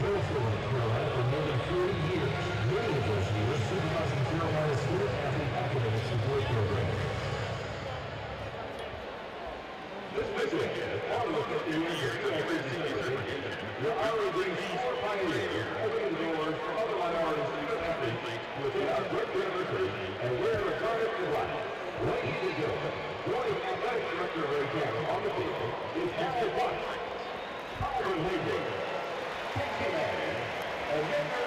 North Carolina for more than 40 years. Many of those years supervising Carolina's student athlete academic support. This of the four pioneers, opening the doors for other minority student athletes within our great university and wear a scarlet and black. Ladies and member